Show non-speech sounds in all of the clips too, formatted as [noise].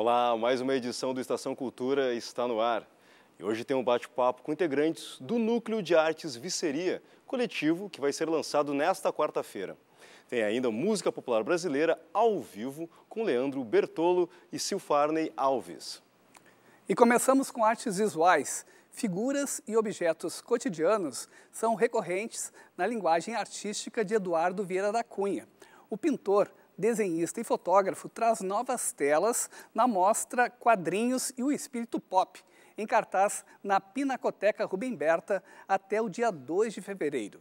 Olá, mais uma edição do Estação Cultura está no ar. E hoje tem um bate-papo com integrantes do Núcleo de Artes Viceria, coletivo que vai ser lançado nesta quarta-feira. Tem ainda música popular brasileira ao vivo com Leandro Bertolo e Silfarney Alves. E começamos com artes visuais. Figuras e objetos cotidianos são recorrentes na linguagem artística de Eduardo Vieira da Cunha. O pintor, desenhista e fotógrafo traz novas telas na mostra Quadrinhos e o Espírito Pop, em cartaz na Pinacoteca Rubem Berta até o dia 2 de fevereiro.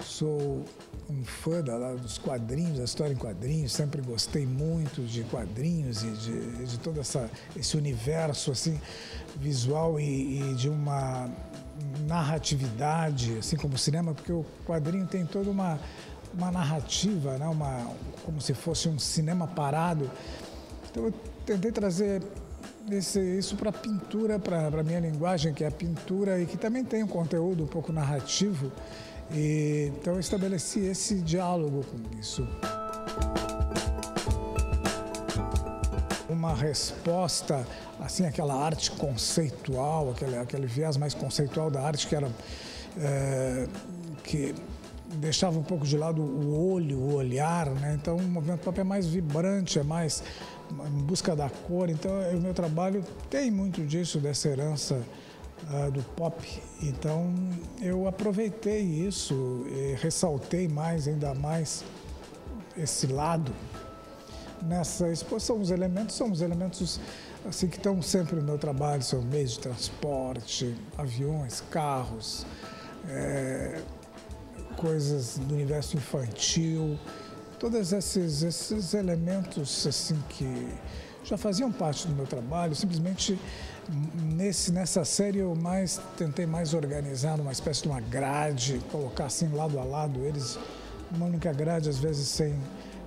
Sou um fã da, dos quadrinhos, da história em quadrinhos, sempre gostei muito de quadrinhos e de, de todo esse universo assim visual e, e de uma narratividade, assim como o cinema, porque o quadrinho tem toda uma, uma narrativa, né? uma, como se fosse um cinema parado. Então eu tentei trazer esse, isso para a pintura, para a minha linguagem, que é a pintura, e que também tem um conteúdo um pouco narrativo. E, então eu estabeleci esse diálogo com isso. Resposta, assim, aquela arte conceitual, aquele, aquele viés mais conceitual da arte que era. É, que deixava um pouco de lado o olho, o olhar, né? Então o movimento pop é mais vibrante, é mais em busca da cor. Então o meu trabalho tem muito disso, dessa herança uh, do pop. Então eu aproveitei isso, ressaltei mais, ainda mais esse lado nessa exposição. Os elementos são os elementos assim que estão sempre no meu trabalho, são meios de transporte, aviões, carros, é, coisas do universo infantil, todos esses, esses elementos assim que já faziam parte do meu trabalho, simplesmente nesse, nessa série eu mais tentei mais organizar uma espécie de uma grade, colocar assim lado a lado eles, uma única grade, às vezes sem,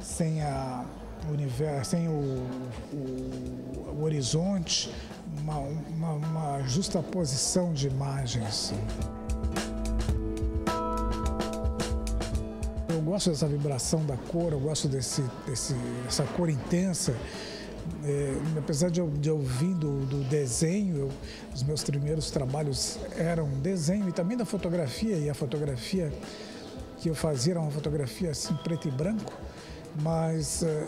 sem a universo, sem o, o, o horizonte, uma, uma, uma justa posição de imagens. Eu gosto dessa vibração da cor, eu gosto desse, desse, dessa cor intensa. É, apesar de eu, de eu vir do, do desenho, eu, os meus primeiros trabalhos eram desenho e também da fotografia, e a fotografia que eu fazia era uma fotografia assim preto e branco, mas é,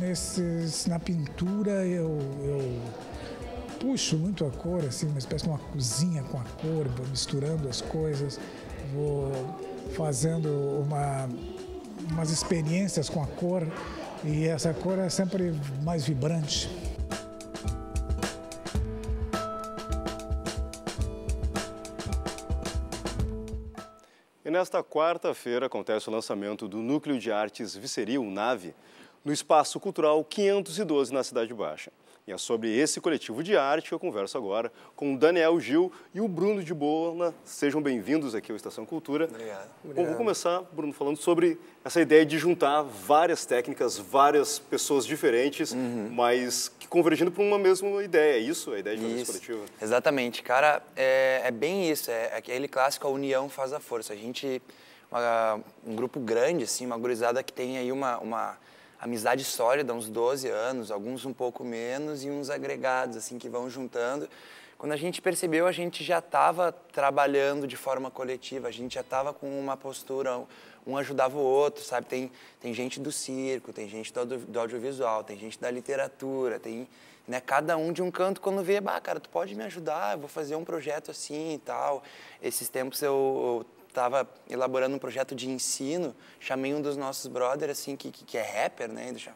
nesses, na pintura eu, eu puxo muito a cor, assim, uma espécie de uma cozinha com a cor, vou misturando as coisas, vou fazendo uma, umas experiências com a cor e essa cor é sempre mais vibrante. E nesta quarta-feira acontece o lançamento do Núcleo de Artes Viceria, o NAVE, no Espaço Cultural 512, na Cidade Baixa. E é sobre esse coletivo de arte que eu converso agora com o Daniel Gil e o Bruno de Boa. Sejam bem-vindos aqui ao Estação Cultura. Obrigado. Bom, vou começar, Bruno, falando sobre essa ideia de juntar várias técnicas, várias pessoas diferentes, uhum. mas que convergindo para uma mesma ideia. É isso? A ideia de fazer isso. esse coletivo? Exatamente. Cara, é, é bem isso. É, é aquele clássico, a união faz a força. A gente, uma, um grupo grande, assim, uma gurizada que tem aí uma... uma amizade sólida, uns 12 anos, alguns um pouco menos e uns agregados assim que vão juntando. Quando a gente percebeu, a gente já estava trabalhando de forma coletiva, a gente já estava com uma postura, um ajudava o outro, sabe? Tem, tem gente do circo, tem gente do, do audiovisual, tem gente da literatura, tem né, cada um de um canto quando vê, bah, cara, tu pode me ajudar, eu vou fazer um projeto assim e tal. Esses tempos eu, eu estava elaborando um projeto de ensino, chamei um dos nossos brothers, assim, que, que é rapper, né? Já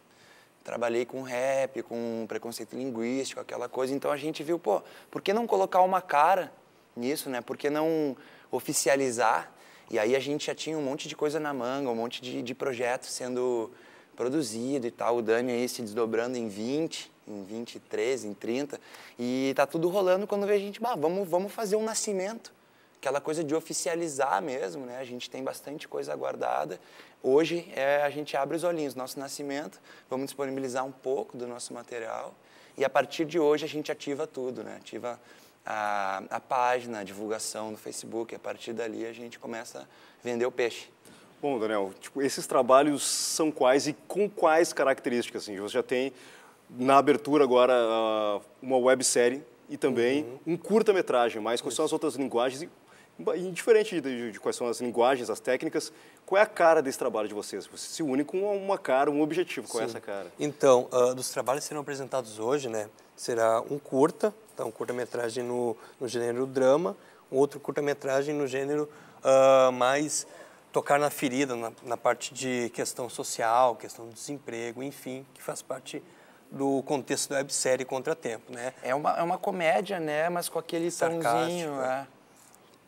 trabalhei com rap, com preconceito linguístico, aquela coisa. Então a gente viu, pô, por que não colocar uma cara nisso, né? Por que não oficializar? E aí a gente já tinha um monte de coisa na manga, um monte de, de projetos sendo produzido e tal. O Dani aí se desdobrando em 20, em 23, em 30. E tá tudo rolando quando vê a gente, bah, vamos, vamos fazer um nascimento aquela coisa de oficializar mesmo, né? A gente tem bastante coisa guardada. Hoje é, a gente abre os olhinhos, nosso nascimento, vamos disponibilizar um pouco do nosso material e a partir de hoje a gente ativa tudo, né? Ativa a, a página, a divulgação no Facebook, e a partir dali a gente começa a vender o peixe. Bom, Daniel, tipo, esses trabalhos são quais e com quais características? Assim? Você já tem na abertura agora uma websérie e também uhum. um curta-metragem, mas quais são as outras linguagens? Indiferente de, de, quais são as linguagens, as técnicas, qual é a cara desse trabalho de vocês? Você se une com uma cara, um objetivo. Qual Sim. é essa cara? Então, uh, dos trabalhos que serão apresentados hoje, né, será um curta, então um curta-metragem no, no gênero drama, um outro curta-metragem no gênero uh, mais tocar na ferida, na, na, parte de questão social, questão do desemprego, enfim, que faz parte do contexto da websérie Contratempo, né? É uma, é uma comédia, né? Mas com aquele tonzinho, é.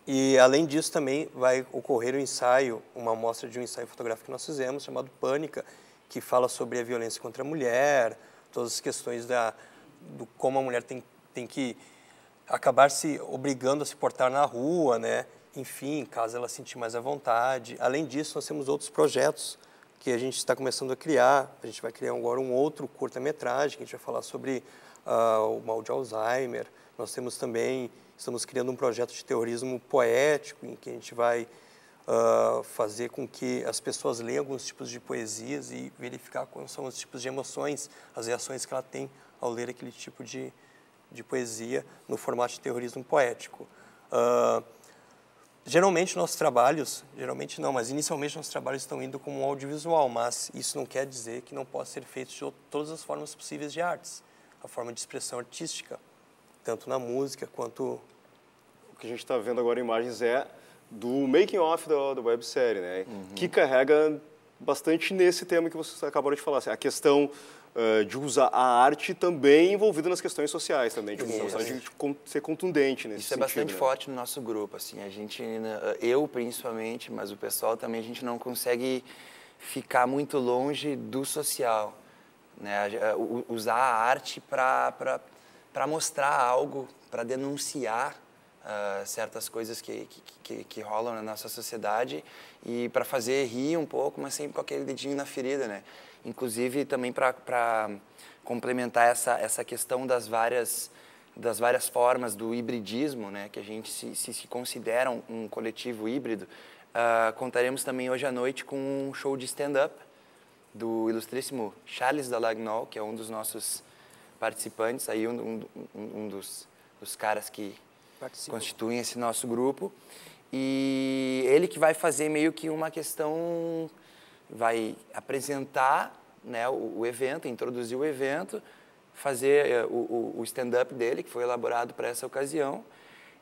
E, além disso, também vai ocorrer um ensaio, uma amostra de um ensaio fotográfico que nós fizemos, chamado Pânica, que fala sobre a violência contra a mulher, todas as questões da, do como a mulher tem, tem que acabar se obrigando a se portar na rua, né? Enfim, caso ela sentir mais à vontade. Além disso, nós temos outros projetos que a gente está começando a criar. A gente vai criar agora um outro curta-metragem, que a gente vai falar sobre uh, o mal de Alzheimer. Nós temos também, estamos criando um projeto de terrorismo poético, em que a gente vai uh, fazer com que as pessoas leiam alguns tipos de poesias e verificar quais são os tipos de emoções, as reações que ela tem ao ler aquele tipo de, de poesia no formato de terrorismo poético. Uh, Geralmente nossos trabalhos, geralmente não, mas inicialmente nossos trabalhos estão indo como um audiovisual, mas isso não quer dizer que não possa ser feito de todas as formas possíveis de artes, a forma de expressão artística, tanto na música quanto o que a gente está vendo agora imagens é do making off da, da websérie, né? Uhum. Que carrega bastante nesse tema que você acabou de falar, assim, a questão uh, de usar a arte também envolvida nas questões sociais também, de, de ser contundente nesse Isso é bastante né? forte no nosso grupo, assim, a gente, né, eu principalmente, mas o pessoal também, a gente não consegue ficar muito longe do social, né? Usar a arte para mostrar algo, para denunciar uh, certas coisas que, que, que, que, rolam na nossa sociedade e para fazer rir um pouco, mas sempre com aquele dedinho na ferida, né? Inclusive também para complementar essa, essa questão das várias das várias formas do hibridismo, né, que a gente se, se, se considera um, um, coletivo híbrido, uh, contaremos também hoje à noite com um show de stand-up do ilustríssimo Charles Dalagnol, que é um dos nossos participantes, aí um, um, um dos, dos caras que Participa. constituem esse nosso grupo. E ele que vai fazer meio que uma questão vai apresentar né, o, o, evento, introduzir o evento, fazer uh, o, o stand-up dele, que foi elaborado para essa ocasião.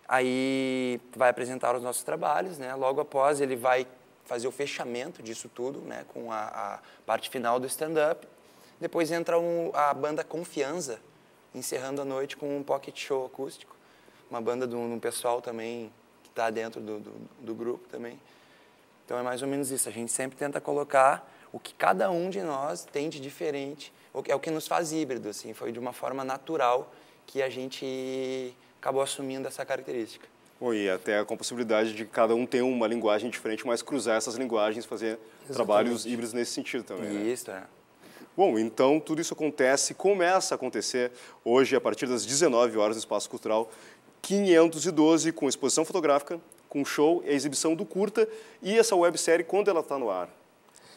Aí vai apresentar os nossos trabalhos, né? Logo após ele vai fazer o fechamento disso tudo, né? Com a, a parte final do stand-up. Depois entra um, a banda Confiança, encerrando a noite com um pocket show acústico. Uma banda de um, pessoal também que está dentro do, do, do grupo também. Então é mais ou menos isso. A gente sempre tenta colocar o que cada um de nós tem de diferente. É o que nos faz híbrido, assim. Foi de uma forma natural que a gente acabou assumindo essa característica. Bom, e até com a possibilidade de cada um ter uma linguagem diferente, mas cruzar essas linguagens, fazer Exatamente. trabalhos híbridos nesse sentido também. Né? Isso, né? é. Bom, então tudo isso acontece, começa a acontecer hoje, a partir das 19 horas no Espaço Cultural 512, com exposição fotográfica, com show, a exibição do curta e essa websérie quando ela está no ar?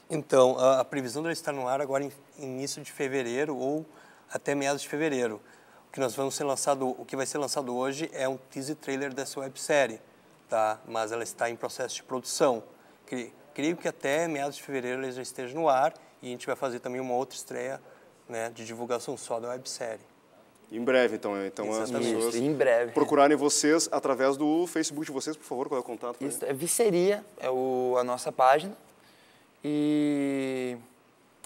Então, a, a previsão dela estar no ar agora em início de fevereiro ou até meados de fevereiro. O que nós vamos ser lançado, o que vai ser lançado hoje é um teaser trailer dessa websérie, tá? Mas ela está em processo de produção. Creio que até meados de fevereiro ela já esteja no ar e a gente vai fazer também uma outra estreia, né, de divulgação só da websérie. Em breve, então. Então Exatamente. as pessoas em breve. procurarem vocês através do Facebook de vocês, por favor, qual é o contato? Isso, é Viceria, é o, a nossa página. E,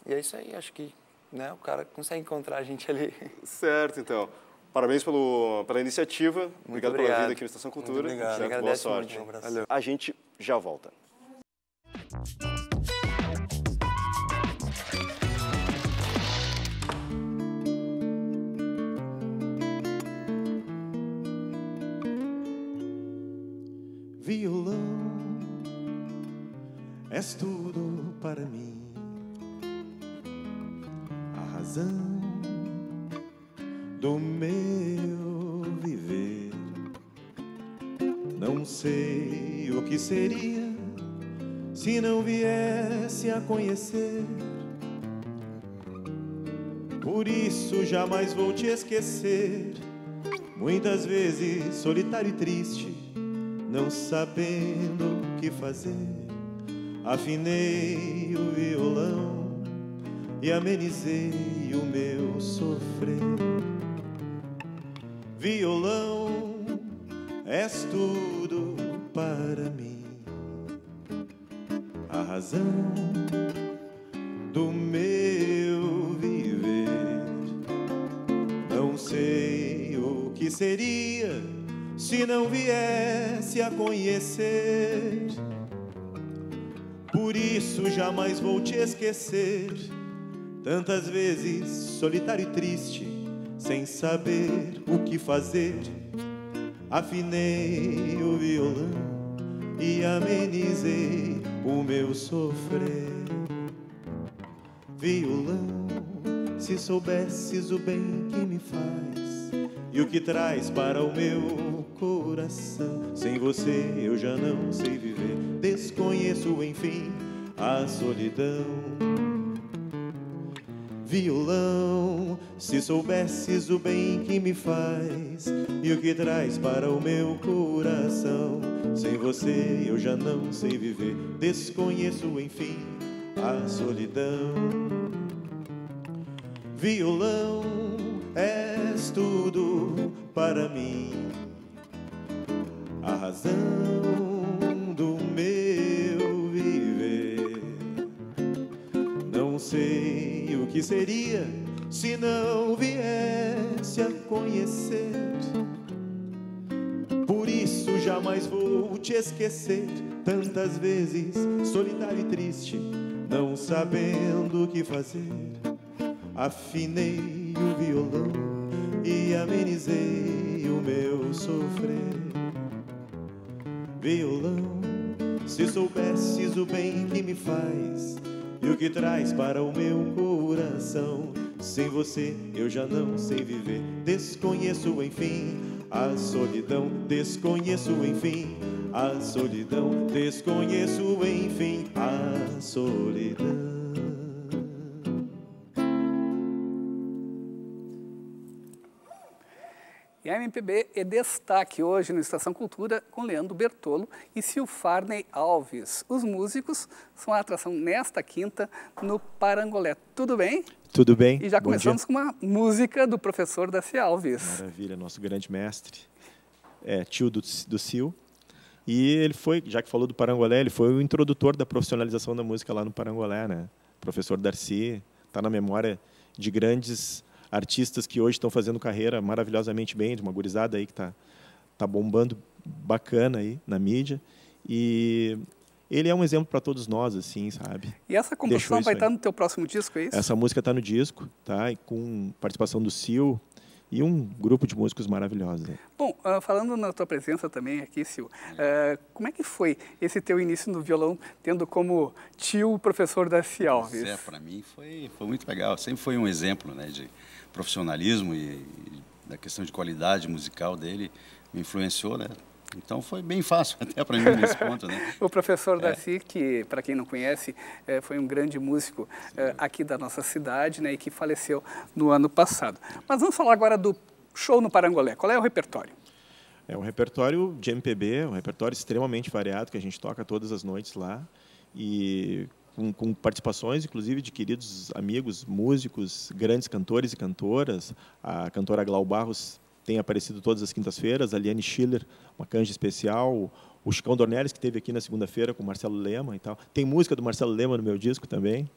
e é isso aí, acho que né, o cara consegue encontrar a gente ali. [laughs] Certo, então. Parabéns pelo, pela iniciativa. Muito obrigado, obrigado, pela vida aqui no Estação Cultura. Muito obrigado. Certo, boa sorte. Muito, um A gente já volta. Violão, és tudo para mim, a razão do meu viver. Não sei o que seria se não viesse a conhecer. Por isso jamais vou te esquecer. Muitas vezes solitário e triste, não sabendo o que fazer. Afinei o violão e amenizei o meu sofrer. Violão, és tudo para mim, razão do meu viver. Não sei o que seria se não viesse a conhecer. Por isso jamais vou te esquecer. Tantas vezes solitário e triste, sem saber o que fazer. Afinei o violão e amenizei o meu sofrer. Violão, se soubesses o bem que me faz e o que traz para o meu coração. Sem você eu já não sei viver, desconheço enfim a solidão. Violão, se soubesses o bem que me faz e o que traz para o meu coração. Sem você eu já não sei viver, desconheço enfim a solidão. Violão, és tudo para mim, a razão do meu viver. Não sei que seria se não viesse a conhecer. Por isso jamais vou te esquecer. Tantas vezes solitário e triste, não sabendo o que fazer. Afinei o violão e amenizei o meu sofrer. Violão, se soubesses o bem que me faz e o que traz para o meu coração. Sem você eu já não sei viver, desconheço enfim a solidão, desconheço enfim a solidão, desconheço enfim a solidão. E a MPB é destaque hoje no Estação Cultura com Leandro Bertolo e Silfarney Alves. Os músicos são a atração nesta quinta no Parangolé. Tudo bem? Tudo bem? E já Bom começamos dia. com uma música do professor Daci Alves. Maravilha, nosso grande mestre, é, tio do, do Sil. E ele foi, já que falou do Parangolé, ele foi o introdutor da profissionalização da música lá no Parangolé, né? Professor Darcy, está na memória de grandes artistas que hoje estão fazendo carreira maravilhosamente bem, de uma gurizada aí que está tá bombando bacana aí na mídia. E ele é um exemplo para todos nós, assim, sabe? E essa composição vai aí. estar no teu próximo disco, é isso? Essa música está no disco, tá? E com participação do Sil e um grupo de músicos maravilhosos. né? Bom, ah, falando na tua presença também aqui, Sil, ah, como é que foi esse teu início no violão, tendo como tio o professor Daci Alves? É, para mim foi, foi muito legal. Sempre foi um exemplo né, de profissionalismo e, e da questão de qualidade musical dele. Me influenciou, né? Então foi bem fácil [laughs] até para mim nesse ponto, né? [laughs] O professor Daci, que, para quem não conhece, eh, foi um grande músico eh, aqui da nossa cidade né, e que faleceu no ano passado. Mas vamos falar agora do show no Parangolé. Qual é o repertório? É um repertório de MPB, um repertório extremamente variado que a gente toca todas as noites lá e com, com participações, inclusive, de queridos amigos, músicos, grandes cantores e cantoras. A cantora Glau Barros tem aparecido todas as quintas-feiras, a Liane Schiller, uma canja especial, o Chicão Dornelles, que esteve aqui na segunda-feira com o Marcelo Lema e tal. Tem música do Marcelo Lema no meu disco também,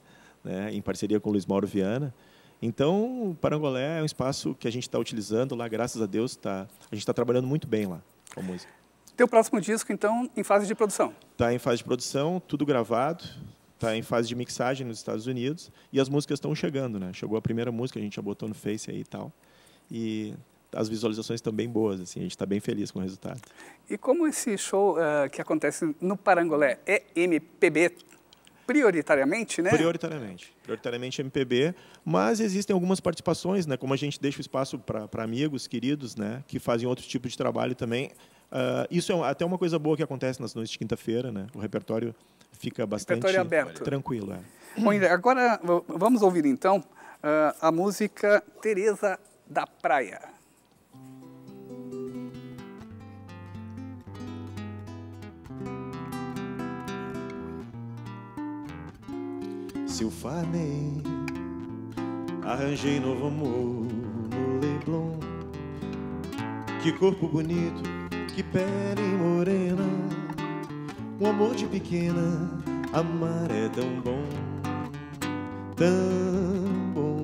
né, em parceria com o Luiz Mauro Viana. Então, o Parangolé é um espaço que a gente está utilizando lá, graças a Deus, tá, a gente está trabalhando muito bem lá com a música. Teu próximo disco, então, em fase de produção. Está em fase de produção, tudo gravado, está em fase de mixagem nos Estados Unidos e as músicas estão chegando, né? Chegou a primeira música, a gente já botou no Face aí e tal. E as visualizações estão bem boas, assim, a gente está bem feliz com o resultado. E como esse show ah, que acontece no Parangolé é MPB prioritariamente, né? Prioritariamente. Prioritariamente MPB, mas existem algumas participações, né? Como a gente deixa o espaço para amigos, queridos, né? Que fazem outro tipo de trabalho também. Ah, isso é até uma coisa boa que acontece nas noites de quinta-feira, né? O repertório fica bastante tranquilo. É. Bom, agora vamos ouvir então ah, a música Teresa da Praia. Silfanei, arranjei novo amor no Leblon. Que corpo bonito, que pele morena, um amor de pequena, amar é tão bom, tão bom.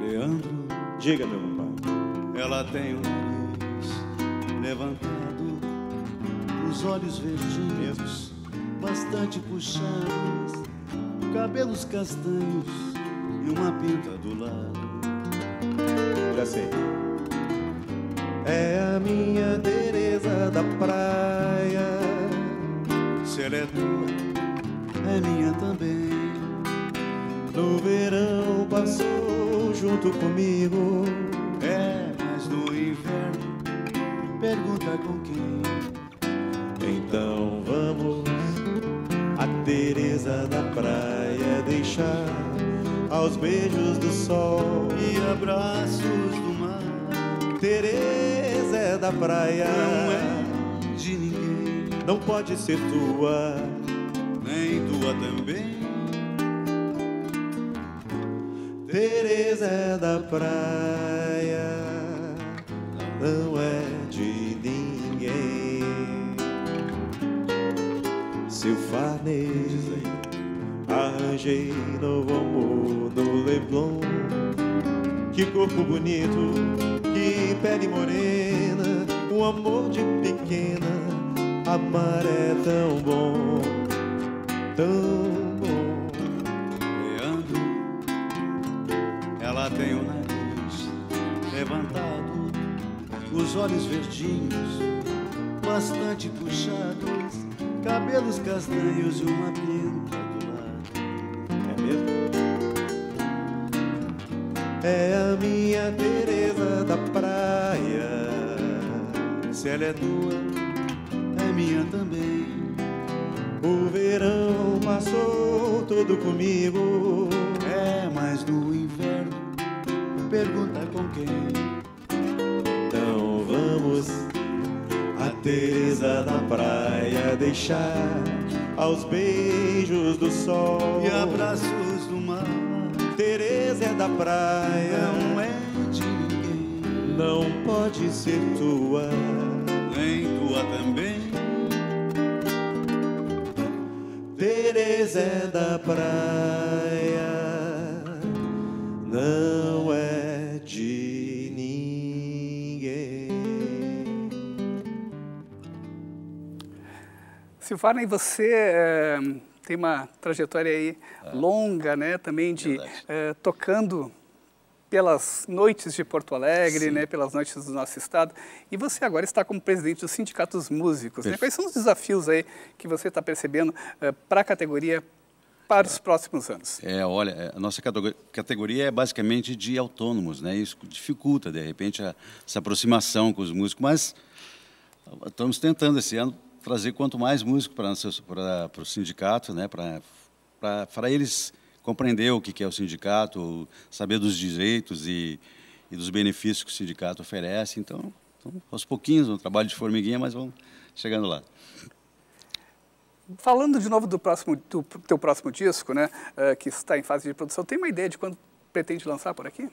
Leandro, Diga, meu compadre. ela tem o nariz levantado, os olhos verdinhos, bastante puxados, cabelos castanhos e uma pinta do lado. Já sei. É a minha Teresa da praia. Se ela é tua, é minha também. No verão passou junto comigo. É, mas no inverno, pergunta com quem. Então vamos a Teresa da praia deixar aos beijos do sol. E abraços do mar, Teresa é da praia, não é não pode ser tua. nem tua também. Teresa é da praia, não é de ninguém. Seu farnês, arranjei novo amor no Leblon. Que corpo bonito, que pele morena, um amor de pequena, amar é tão bom, tão bom. Leandro, ela tem o nariz levantado, os olhos verdinhos, bastante puxados, cabelos castanhos e uma pinta do lado. É mesmo? É a minha Teresa da praia. Se ela é tua, também. O verão passou todo comigo. É, mas no inverno, pergunta com quem. Então vamos a Teresa da praia deixar aos beijos do sol. E abraços do mar, Teresa é da praia, não é de ninguém, não pode ser tua. nem tua também. Teresa é da praia, não é de ninguém. Silvarney, você eh, tem uma trajetória aí longa, né? Também de eh, tocando pelas noites de Porto Alegre, Sim. né? Pelas noites do nosso estado. E você agora está como presidente dos sindicatos músicos. Né? Quais são os desafios aí que você está percebendo para a categoria para os próximos anos? É, olha, é, a nossa catego- categoria é basicamente de autônomos, né? Isso dificulta, de repente, a- essa aproximação com os músicos, mas estamos tentando esse ano trazer quanto mais músicos para o sindicato, né? Para eles compreender o que é o sindicato, saber dos direitos e, e dos benefícios que o sindicato oferece. Então, então, aos pouquinhos, um trabalho de formiguinha, mas vamos chegando lá. Falando de novo do próximo do teu próximo disco, né? eh, que está em fase de produção, tem uma ideia de quando pretende lançar por aqui?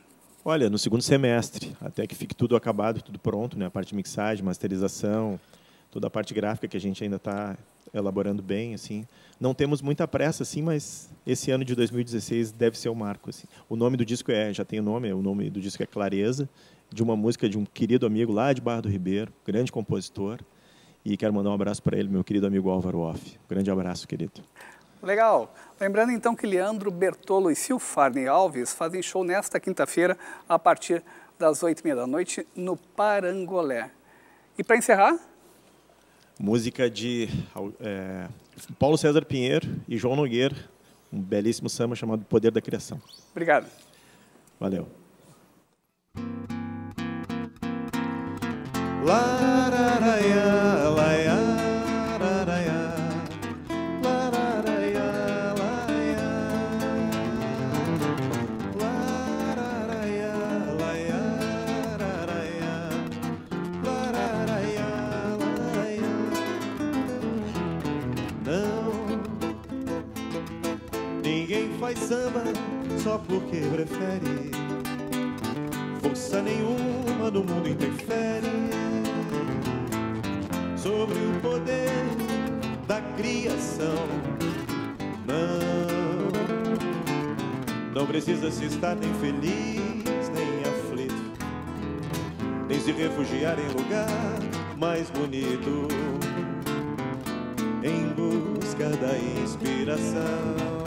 Olha, no segundo semestre, até que fique tudo acabado, tudo pronto, né? A parte de mixagem, masterização, toda a parte gráfica que a gente ainda está elaborando bem, assim. Não temos muita pressa, assim, mas esse ano de 2016 deve ser o marco, assim. O nome do disco é, já tem o nome, o nome do disco é Clareza, de uma música de um querido amigo lá de Barra do Ribeiro, grande compositor. E quero mandar um abraço para ele, meu querido amigo Álvaro Off. Grande abraço, querido. Legal. Lembrando então que Leandro Bertolo e Silfarney Alves fazem show nesta quinta-feira a partir das oito e meia da noite no Parangolé. E para encerrar, Música de é, Paulo César Pinheiro e João Nogueira, um belíssimo samba chamado Poder da Criação. obrigado. Valeu. Porque prefere. Força nenhuma no mundo interfere sobre o poder da criação. Não, não precisa se estar nem feliz nem aflito, nem se refugiar em lugar mais bonito em busca da inspiração.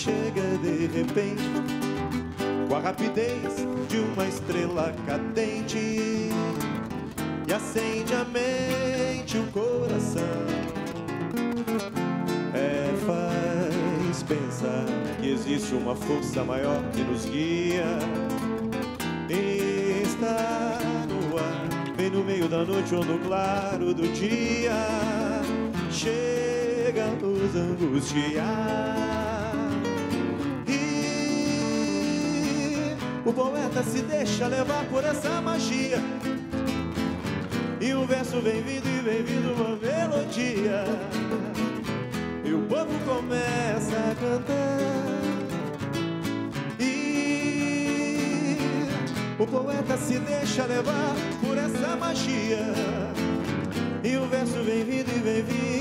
Chega de repente, com a rapidez de uma estrela cadente, e acende a mente, o coração. É, faz pensar que existe uma força maior que nos guia. E está no ar, bem no meio da noite ou no claro do dia. Chega nos angustiar. O poeta se deixa levar por essa magia. E o verso vem vindo e vem vindo uma melodia. E o povo começa a cantar. E o poeta se deixa levar por essa magia. E o verso vem vindo e vem vindo.